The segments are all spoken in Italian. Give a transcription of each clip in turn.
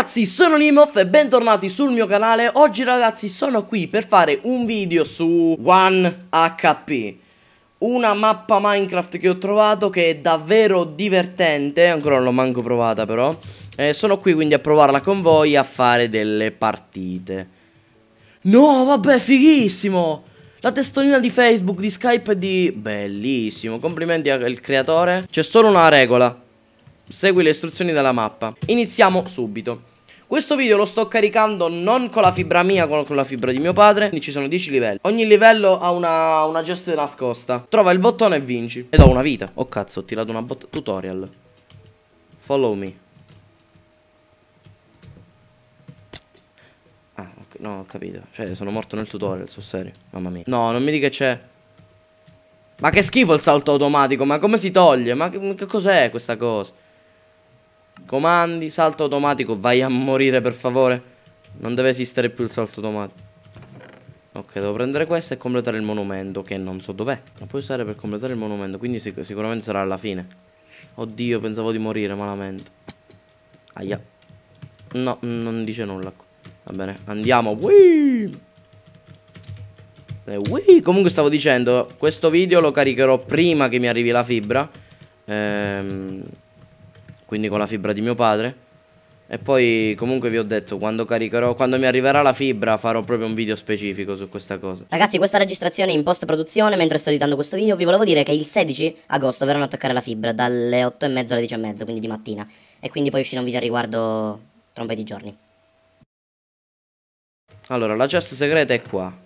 ragazzi, sono Nimoff e bentornati sul mio canale. Oggi ragazzi sono qui per fare un video su One HP Una mappa Minecraft che ho trovato che è davvero divertente. Ancora non l'ho manco provata però. Eh, Sono qui quindi a provarla con voi a fare delle partite. No vabbè fighissimo! La testolina di Facebook, di Skype e di... Bellissimo, complimenti al creatore. C'è solo una regola Segui le istruzioni della mappa. Iniziamo subito. Questo video lo sto caricando non con la fibra mia, ma con la fibra di mio padre. Quindi ci sono 10 livelli. Ogni livello ha una, una gesta nascosta. Trova il bottone e vinci. Ed ho una vita. Oh cazzo, ho tirato una botta. Tutorial. Follow me. Ah, ok. No, ho capito. Cioè, sono morto nel tutorial, sul serio. Mamma mia. No, non mi dica che c'è. Ma che schifo il salto automatico. Ma come si toglie? Ma che, che cos'è questa cosa? Comandi, salto automatico, vai a morire per favore. Non deve esistere più il salto automatico. Ok, devo prendere questo e completare il monumento, che non so dov'è. La puoi usare per completare il monumento, quindi sic sicuramente sarà alla fine. Oddio, pensavo di morire malamente. Aia. No, non dice nulla. Va bene, andiamo. Whee! Eh, whee! Comunque stavo dicendo, questo video lo caricherò prima che mi arrivi la fibra. Ehm quindi con la fibra di mio padre. E poi comunque vi ho detto, quando caricherò, quando mi arriverà la fibra farò proprio un video specifico su questa cosa. Ragazzi, questa registrazione in post produzione, mentre sto editando questo video, vi volevo dire che il 16 agosto verranno a attaccare la fibra dalle 8 e mezza alle 10 e mezza, quindi di mattina. E quindi poi uscirà un video a riguardo tra un paio di giorni. Allora, la chest segreta è qua.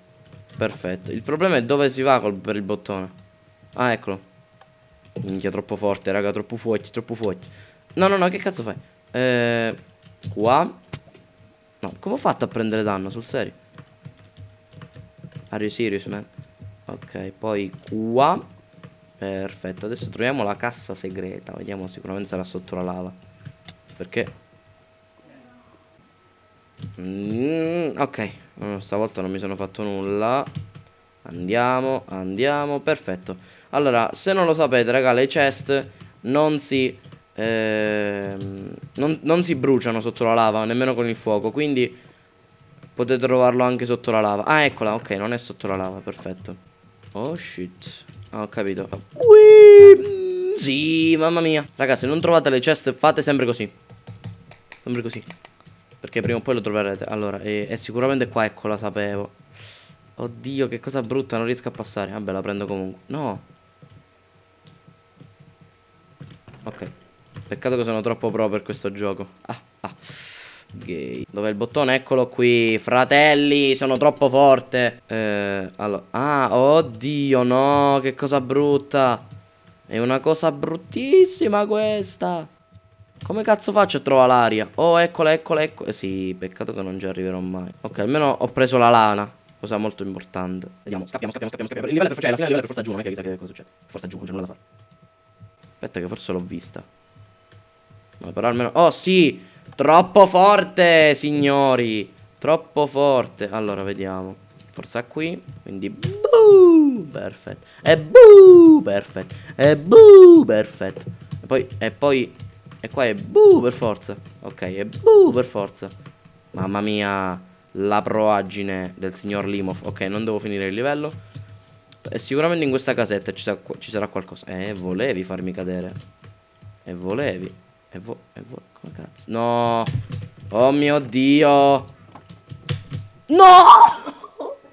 Perfetto. Il problema è dove si va col, per il bottone. Ah, eccolo. Minchia, troppo forte, raga, troppo fuochi, troppo fuochi. No, no, no, che cazzo fai? Eh, qua. No, come ho fatto a prendere danno, sul serio? Are you serious, man? Ok, poi qua. Perfetto, adesso troviamo la cassa segreta. Vediamo, sicuramente sarà sotto la lava. Perché? Mm, ok, stavolta non mi sono fatto nulla. Andiamo, andiamo, perfetto. Allora, se non lo sapete, raga, le chest non si ehm, non, non si bruciano sotto la lava, nemmeno con il fuoco, quindi potete trovarlo anche sotto la lava. Ah, eccola, ok, non è sotto la lava, perfetto. Oh shit. Ah, ho capito. Sì, mamma mia. Raga, se non trovate le chest, fate sempre così. Sempre così. Perché prima o poi lo troverete. Allora, e, e sicuramente qua, ecco, la sapevo. Oddio, che cosa brutta, non riesco a passare. Vabbè, la prendo comunque. No. Ok. Peccato che sono troppo pro per questo gioco. Ah, ah. Gay. Dov'è il bottone? Eccolo qui. Fratelli, sono troppo forte. Eh, allora. Ah, oddio, no. Che cosa brutta. È una cosa bruttissima questa. Come cazzo faccio a trovare l'aria? Oh, eccola, eccola, eccola. Eh, sì, peccato che non ci arriverò mai. Ok, almeno ho preso la lana. Cosa molto importante. Vediamo, scappiamo, scappiamo, scappiamo, scappiamo. Il livello è, cioè, alla fine del livello è forza giù, non è che chissà che cosa succede. Forza giù, non c'è nulla da fare. Aspetta che forse l'ho vista. Ma però almeno... Oh sì! Troppo forte, signori! Troppo forte. Allora, vediamo. Forza qui. Quindi... Boo! Perfetto. E boo! Perfetto. E boo! Perfetto. E poi... E poi... E qua è boo per forza. Ok, è boo per forza. Mamma mia. La proagine del signor Limov. Ok, non devo finire il livello. E sicuramente in questa casetta ci sarà, ci sarà qualcosa. Eh, volevi farmi cadere. E volevi. E vo... E vo... Come cazzo? No! Oh mio Dio! No!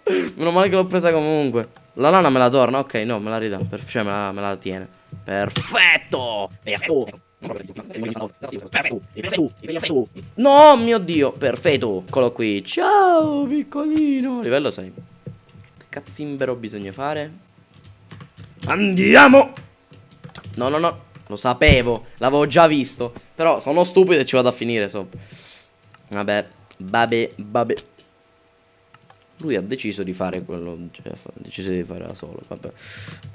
Meno male che l'ho presa comunque. La lana me la torna, ok, no, me la ridà. Per... Cioè, me la, me la tiene. Perfetto! No, mio Dio, perfetto. Eccolo qui. Ciao, piccolino. Livello 6. Che cazzimbero bisogna fare? Andiamo! No, no, no. Lo sapevo, l'avevo già visto. Però sono stupido e ci vado a finire sopra. Vabbè, vabbè, vabbè. Lui ha deciso di fare quello. Cioè, ha deciso di fare da solo. Vabbè.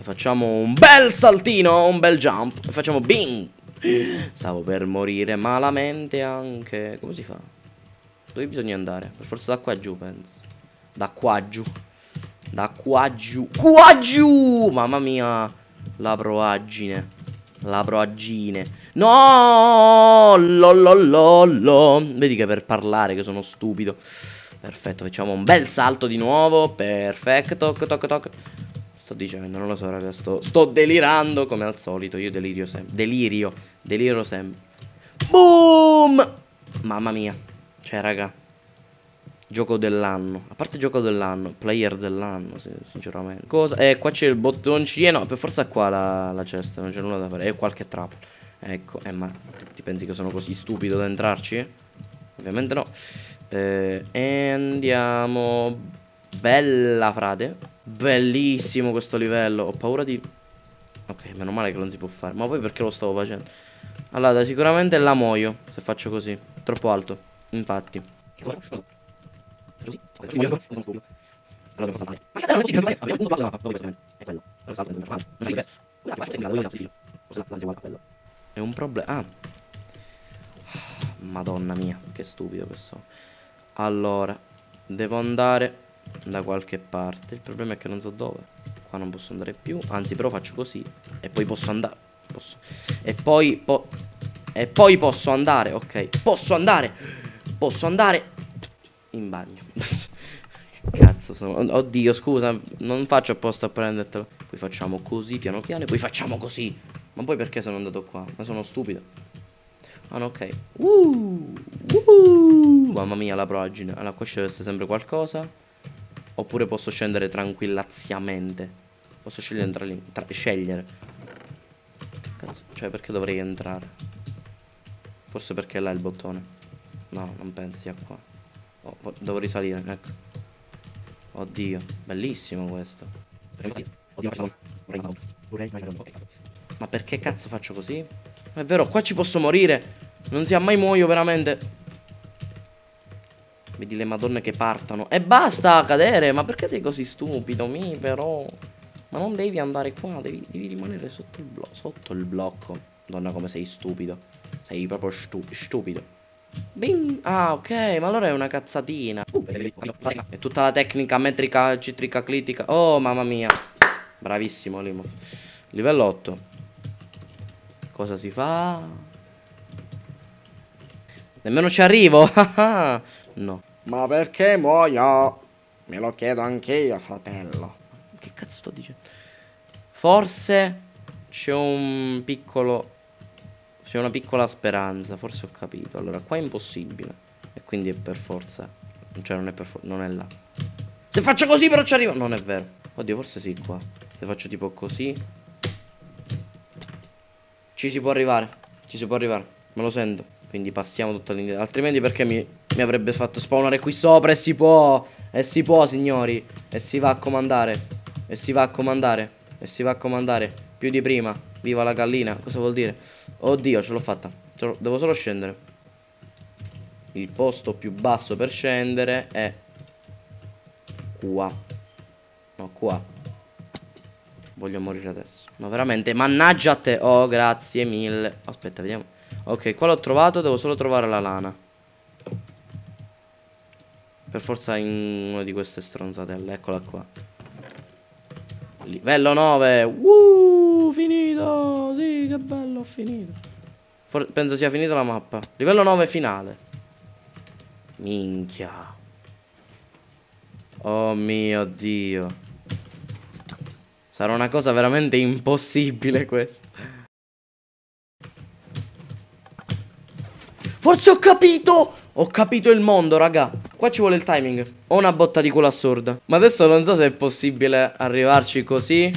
Facciamo un bel saltino, un bel jump. Facciamo bing. Stavo per morire malamente anche. Come si fa? Dove bisogna andare? Per forza da qua giù, penso. Da qua giù. Da qua giù. Qua giù! Mamma mia. La proagine. L'apro a Gine. No! Lolololo. Vedi che per parlare che sono stupido. Perfetto, facciamo un bel salto di nuovo. Perfetto. Toc, toc, toc. Sto dicendo, non lo so, raga. Sto, sto delirando come al solito. Io delirio sempre. Delirio. Deliro sempre. Boom! Mamma mia. Cioè, raga. Gioco dell'anno. A parte gioco dell'anno, player dell'anno, sinceramente. Cosa? Eh, qua c'è il bottoncino. No, per forza qua la, la cesta, non c'è nulla da fare. E qualche trappola. Ecco, eh, ma ti pensi che sono così stupido da entrarci? Ovviamente no. Eh, e andiamo. Bella frate. Bellissimo questo livello. Ho paura di. Ok, meno male che non si può fare. Ma poi perché lo stavo facendo? Allora, sicuramente la muoio se faccio così. Troppo alto. Infatti. Così. Allora devo saltare. Ma cazzo, non ci devo Abbiamo un punto della mappa. Dove questo È quello. Allora salto e non c'è questo. Non c'è questo. Non c'è Forse la uguale a quello. È un problema. Ah. Madonna mia, che stupido che sono. Allora, devo andare da qualche parte. Il problema è che non so dove. Qua non posso andare più. Anzi, però faccio così. E poi posso andare. Posso. E poi. Po e poi posso andare. Ok. Posso andare. Posso andare in bagno. Cazzo, sono... oddio, scusa, non faccio apposta a prendertelo. Poi facciamo così piano piano e poi facciamo così. Ma poi perché sono andato qua? Ma sono stupido. Ah, no, ok. Uh, uh, mamma mia, la progine. Allora, qua ci deve essere sempre qualcosa. Oppure posso scendere tranquillaziamente. Posso scegliere entrare lì. Tra scegliere. Cazzo, cioè, perché dovrei entrare? Forse perché là è il bottone. No, non pensi a qua. Oh, devo risalire, ecco. Oddio, bellissimo questo. Ma perché cazzo faccio così? È vero, qua ci posso morire. Non sia mai muoio veramente. Vedi le madonne che partono. E basta cadere. Ma perché sei così stupido? Mi però. Ma non devi andare qua. Devi, devi rimanere sotto il, sotto il blocco. Donna, come sei stupido. Sei proprio stu stupido. Bing. Ah, ok, ma allora è una cazzatina. Uh, è tutta la tecnica metrica, citrica, clitica. Oh, mamma mia. Bravissimo, Limov. Livello 8. Cosa si fa? Nemmeno ci arrivo. no. Ma perché muoio? Me lo chiedo anche io, fratello. Che cazzo sto dicendo? Forse c'è un piccolo c'è una piccola speranza, forse ho capito. Allora, qua è impossibile. E quindi è per forza. Cioè, non è per forza. Non è là. Se faccio così, però ci arrivo. Non è vero. Oddio, forse sì, qua. Se faccio tipo così. Ci si può arrivare. Ci si può arrivare. Me lo sento. Quindi passiamo tutto all'indietro. Altrimenti perché mi, mi avrebbe fatto spawnare qui sopra? E si può. E si può, signori. E si va a comandare. E si va a comandare. E si va a comandare. Più di prima. Viva la gallina. Cosa vuol dire? Oddio, ce l'ho fatta. Devo solo scendere. Il posto più basso per scendere è qua. No, qua. Voglio morire adesso. No, veramente, mannaggia a te. Oh, grazie mille. Aspetta, vediamo. Ok, qua l'ho trovato, devo solo trovare la lana. Per forza in una di queste stronzatelle. Eccola qua. Livello 9. Finito. Sì, che bello, ho finito. For penso sia finita la mappa. Livello 9 finale. Minchia. Oh mio Dio. Sarà una cosa veramente impossibile questa. Forse ho capito! Ho capito il mondo, raga. Qua ci vuole il timing. Ho una botta di culo assurda. Ma adesso non so se è possibile arrivarci così.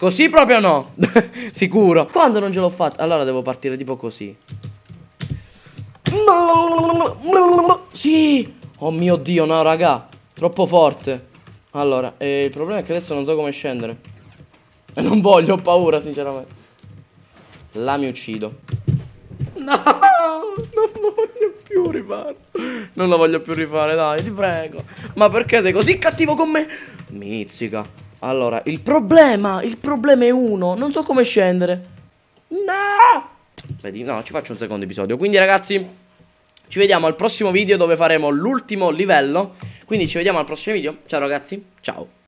Così proprio no. Sicuro. Quando non ce l'ho fatta? Allora devo partire tipo così. Sì. Oh mio Dio, no, raga. Troppo forte. Allora, eh, il problema è che adesso non so come scendere. E non voglio, ho paura, sinceramente. La mi uccido. No, non voglio più rifare. Non la voglio più rifare, dai, ti prego. Ma perché sei così cattivo con me? Mizzica. Allora, il problema, il problema è uno. Non so come scendere. No! Vedi, no, ci faccio un secondo episodio. Quindi, ragazzi, ci vediamo al prossimo video dove faremo l'ultimo livello. Quindi ci vediamo al prossimo video. Ciao, ragazzi. Ciao.